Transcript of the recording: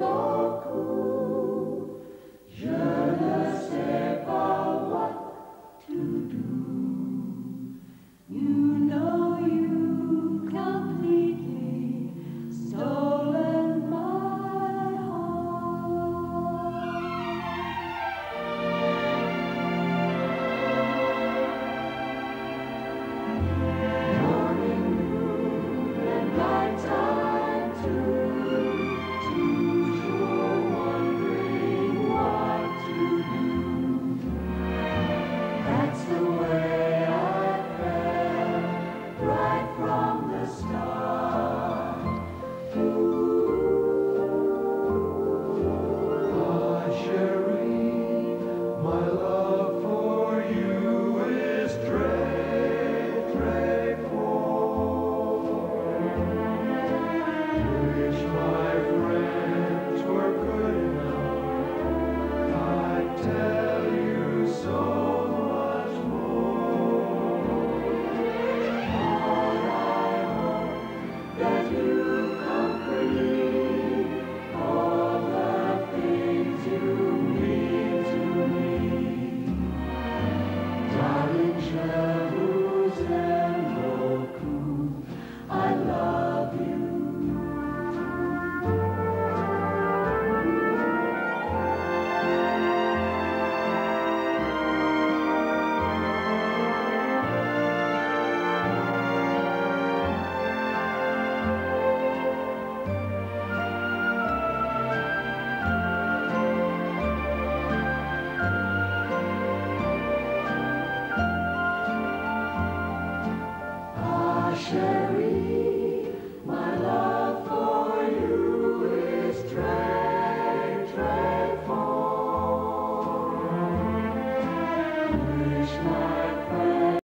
Lord. cross.